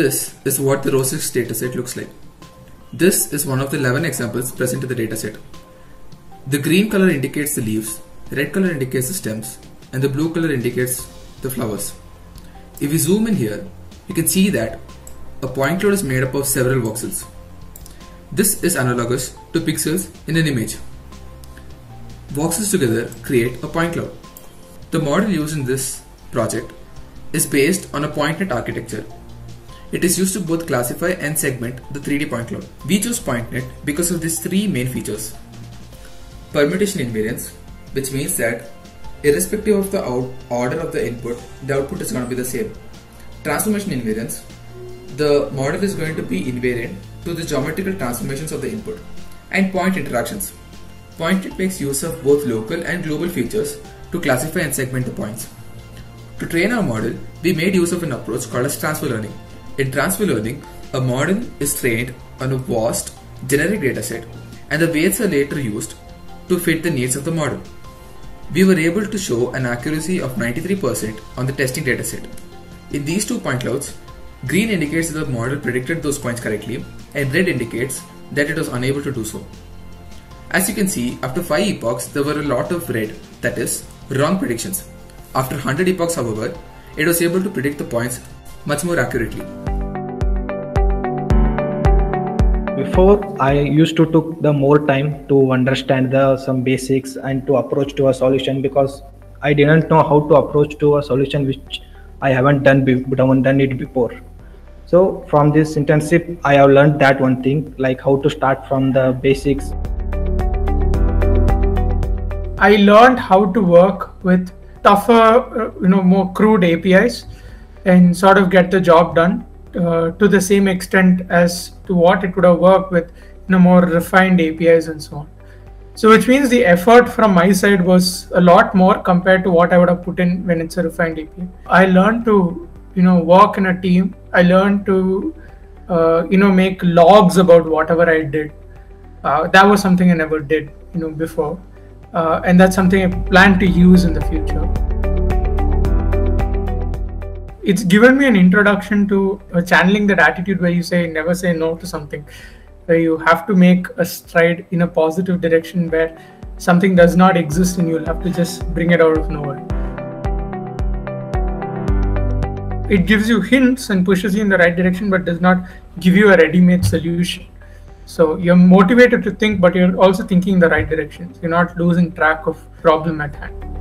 This is what the ROSE-X dataset looks like. This is one of the 11 examples present in the dataset. The green color indicates the leaves, red color indicates the stems, and the blue color indicates the flowers. If we zoom in here, you can see that a point cloud is made up of several voxels. This is analogous to pixels in an image. Voxels together create a point cloud. The model used in this project is based on a PointNet architecture. It is used to both classify and segment the 3D point cloud. We chose PointNet because of these three main features. Permutation invariance, which means that irrespective of the order of the input, the output is going to be the same. Transformation invariance, the model is going to be invariant to the geometrical transformations of the input. And point interactions. PointNet makes use of both local and global features to classify and segment the points. To train our model, we made use of an approach called as transfer learning. In transfer learning, a model is trained on a vast generic dataset and the weights are later used to fit the needs of the model. We were able to show an accuracy of 93% on the testing dataset. In these two point clouds, green indicates that the model predicted those points correctly and red indicates that it was unable to do so. As you can see, after 5 epochs, there were a lot of red, that is, wrong predictions. After 100 epochs, however, it was able to predict the points much more accurately. Before, I used to took the more time to understand the some basics and to approach to a solution because I didn't know how to approach to a solution which I haven't done, be- done it before. So from this internship, I have learned that one thing, like how to start from the basics. I learned how to work with tougher, uh, you know, more crude APIs and sort of get the job done uh, to the same extent as to what it would have worked with, you know, more refined APIs and so on. So, which means the effort from my side was a lot more compared to what I would have put in when it's a refined API. I learned to you know work in a team i learned to uh, you know make logs about whatever i did uh, that was something i never did you know before uh, and that's something i plan to use in the future it's given me an introduction to uh, channeling that attitude where you say never say no to something. Where you have to make a stride in a positive direction where something does not exist and you'll have to just bring it out of nowhere. It gives you hints and pushes you in the right direction but does not give you a ready-made solution. So you're motivated to think but you're also thinking in the right directions. You're not losing track of problem at hand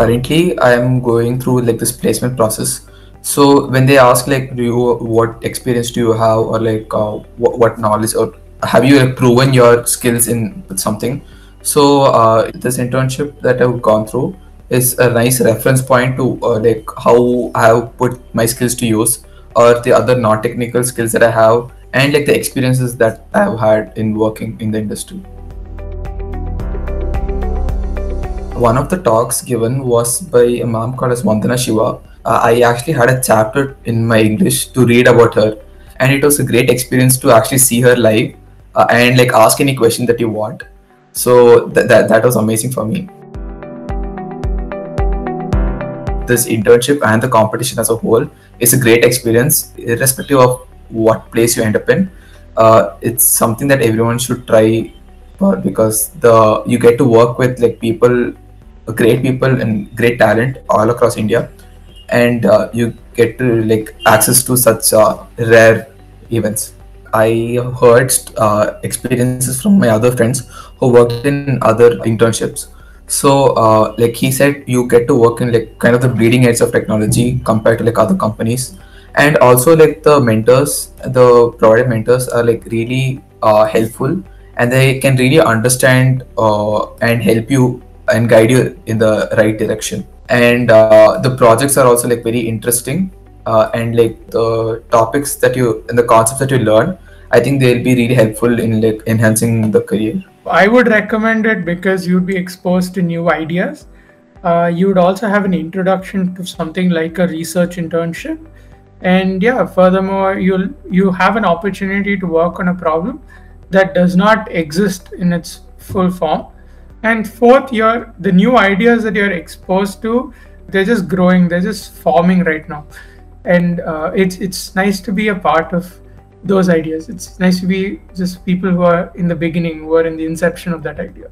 currently i am going through like this placement process so when they ask like do you what experience do you have or like uh, what, what knowledge or have you like, proven your skills in something so uh, this internship that i've gone through is a nice reference point to uh, like how I have put my skills to use or the other non-technical skills that I have and like the experiences that I have had in working in the industry. One of the talks given was by a mom called as Vandana Shiva. Uh, I actually had a chapter in my English to read about her, and it was a great experience to actually see her live uh, and like ask any question that you want. So th- that that was amazing for me this internship and the competition as a whole is a great experience, irrespective of what place you end up in. Uh, it's something that everyone should try for because the you get to work with like people, great people and great talent all across India, and uh, you get to like access to such uh, rare events. I heard uh, experiences from my other friends who worked in other internships. So, uh, like he said, you get to work in like kind of the bleeding edge of technology compared to like other companies, and also like the mentors, the provided mentors are like really uh, helpful, and they can really understand uh, and help you and guide you in the right direction. And uh, the projects are also like very interesting, uh, and like the topics that you and the concepts that you learn, I think they'll be really helpful in like enhancing the career. I would recommend it because you'd be exposed to new ideas. Uh, you would also have an introduction to something like a research internship, and yeah, furthermore, you'll you have an opportunity to work on a problem that does not exist in its full form. And fourth, your the new ideas that you're exposed to, they're just growing, they're just forming right now. and uh, it's it's nice to be a part of those ideas. It's nice to be just people who are in the beginning, who are in the inception of that idea.